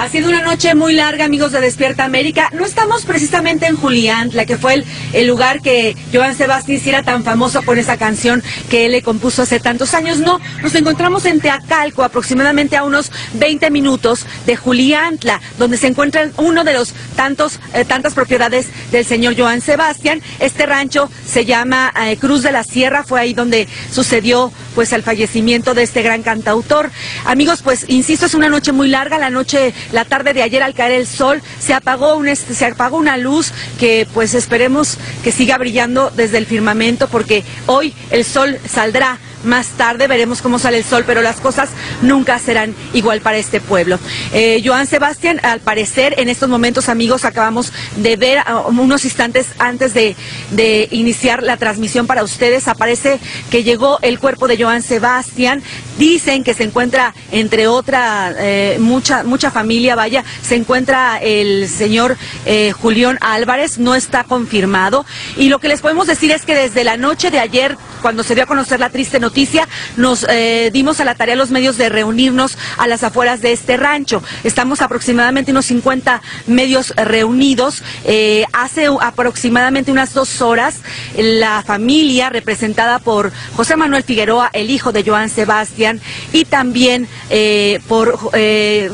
Ha sido una noche muy larga, amigos de Despierta América. No estamos precisamente en Julián, la que fue el, lugar que Joan Sebastián hiciera tan famoso por esa canción que él le compuso hace tantos años. No, nos encontramos en Teacalco, aproximadamente a unos 20 minutos de Juliantla, donde se encuentra uno de los tantos, eh, tantas propiedades del señor Joan Sebastián. Este rancho se llama eh, Cruz de la Sierra, fue ahí donde sucedió pues el fallecimiento de este gran cantautor. Amigos, pues insisto, es una noche muy larga, la noche la tarde de ayer al caer el sol se apagó, un, se apagó una luz que pues esperemos que siga brillando desde el firmamento porque hoy el sol saldrá más tarde veremos cómo sale el sol, pero las cosas nunca serán igual para este pueblo. Eh, Joan Sebastián, al parecer, en estos momentos, amigos, acabamos de ver unos instantes antes de, de, iniciar la transmisión para ustedes, aparece que llegó el cuerpo de Joan Sebastián. Dicen que se encuentra, entre otra, eh, mucha, mucha familia, vaya, se encuentra el señor eh, Julián Álvarez, no está confirmado. Y lo que les podemos decir es que desde la noche de ayer, cuando se dio a conocer la triste noticia, nos eh, dimos a la tarea los medios de reunirnos a las afueras de este rancho. Estamos aproximadamente unos 50 medios reunidos. Eh, hace aproximadamente unas dos horas, la familia representada por José Manuel Figueroa, el hijo de Joan Sebastián, y también eh, por eh,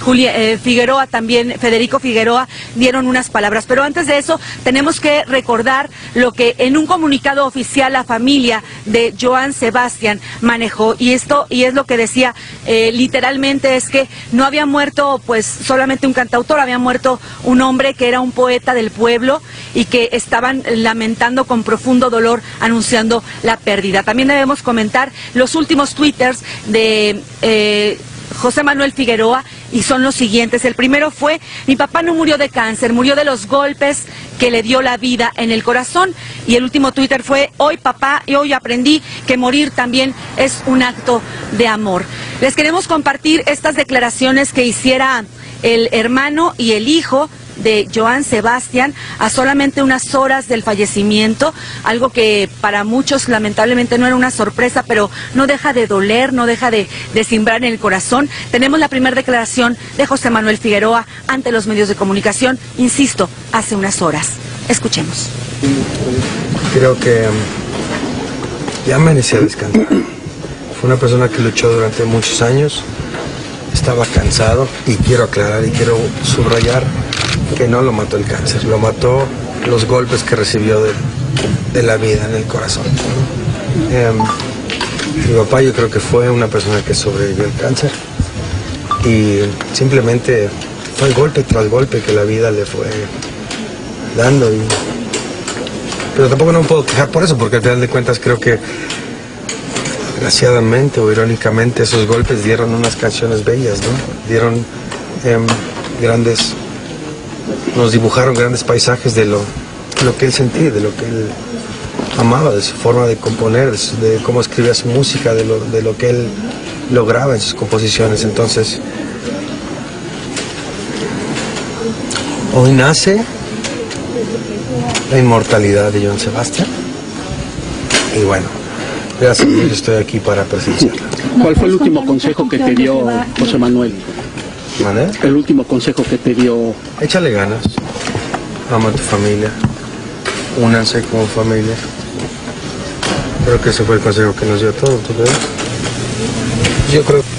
Julia, Figueroa, también Federico Figueroa, dieron unas palabras. Pero antes de eso, tenemos que recordar lo que en un comunicado oficial la familia de Joan Sebastián manejó. Y esto, y es lo que decía eh, literalmente, es que no había muerto pues solamente un cantautor, había muerto un hombre que era un poeta del pueblo y que estaban lamentando con profundo dolor anunciando la pérdida. También debemos comentar los últimos twitters de eh, José Manuel Figueroa y son los siguientes. El primero fue, mi papá no murió de cáncer, murió de los golpes que le dio la vida en el corazón. Y el último Twitter fue, hoy papá, y hoy aprendí que morir también es un acto de amor. Les queremos compartir estas declaraciones que hiciera el hermano y el hijo de Joan Sebastián a solamente unas horas del fallecimiento, algo que para muchos lamentablemente no era una sorpresa, pero no deja de doler, no deja de, de en el corazón. Tenemos la primera declaración de José Manuel Figueroa ante los medios de comunicación, insisto, hace unas horas. Escuchemos. Creo que ya merecía descansar. Fue una persona que luchó durante muchos años, estaba cansado y quiero aclarar y quiero subrayar que no lo mató el cáncer, lo mató los golpes que recibió de, la vida en el corazón. Eh, mi papá yo creo que fue una persona que sobrevivió al cáncer y simplemente fue golpe tras golpe que la vida le fue dando. Y... Pero tampoco no me puedo quejar por eso, porque al final de cuentas creo que desgraciadamente o irónicamente esos golpes dieron unas canciones bellas. Dieron eh, grandes nos dibujaron grandes paisajes de lo, lo que él sentía, de lo que él amaba, de su forma de componer, de cómo escribía su música, de lo, de lo que él lograba en sus composiciones. Entonces, hoy nace la inmortalidad de John Sebastián. Y bueno, gracias, yo estoy aquí para presenciarla. ¿Cuál fue el último consejo que te dio José Manuel? ¿Vale? El último consejo que te dio. Échale ganas. Ama a tu familia. Únanse como familia. Creo que ese fue el consejo que nos dio a todos. Yo creo.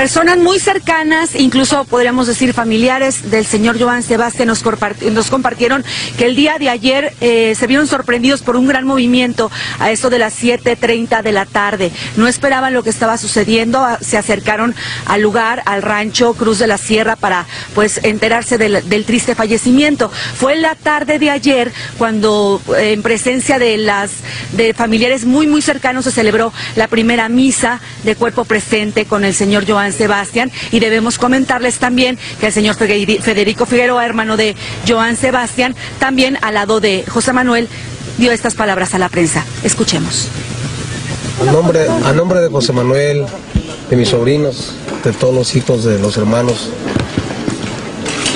Personas muy cercanas, incluso podríamos decir familiares del señor Joan Sebastián, nos, compartieron que el día de ayer eh, se vieron sorprendidos por un gran movimiento a eso de las 7.30 de la tarde. No esperaban lo que estaba sucediendo, se acercaron al lugar, al rancho Cruz de la Sierra, para pues enterarse del, del triste fallecimiento. Fue en la tarde de ayer cuando, eh, en presencia de las de familiares muy, muy cercanos, se celebró la primera misa de cuerpo presente con el señor Joan Sebastián y debemos comentarles también que el señor Federico Figueroa, hermano de Joan Sebastián, también al lado de José Manuel, dio estas palabras a la prensa. Escuchemos. A nombre, de José Manuel, de mis sobrinos, de todos los hijos de los hermanos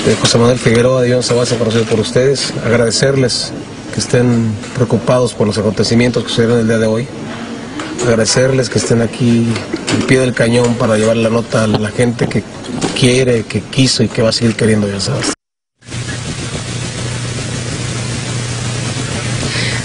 de José Manuel Figueroa, de Joan Sebastián, conocido por ustedes, agradecerles que estén preocupados por los acontecimientos que sucedieron el día de hoy agradecerles que estén aquí al pie del cañón para llevar la nota a la gente que quiere, que quiso y que va a seguir queriendo, ya sabes.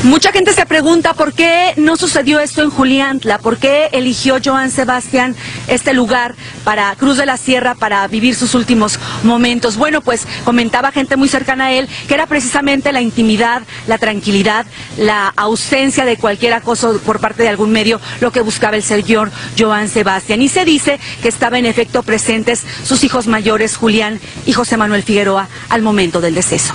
Mucha gente se pregunta por qué no sucedió esto en Juliantla, por qué eligió Joan Sebastián este lugar para Cruz de la Sierra para vivir sus últimos momentos. Bueno, pues comentaba gente muy cercana a él que era precisamente la intimidad, la tranquilidad, la ausencia de cualquier acoso por parte de algún medio lo que buscaba el señor Joan Sebastián. Y se dice que estaba en efecto presentes sus hijos mayores, Julián y José Manuel Figueroa, al momento del deceso.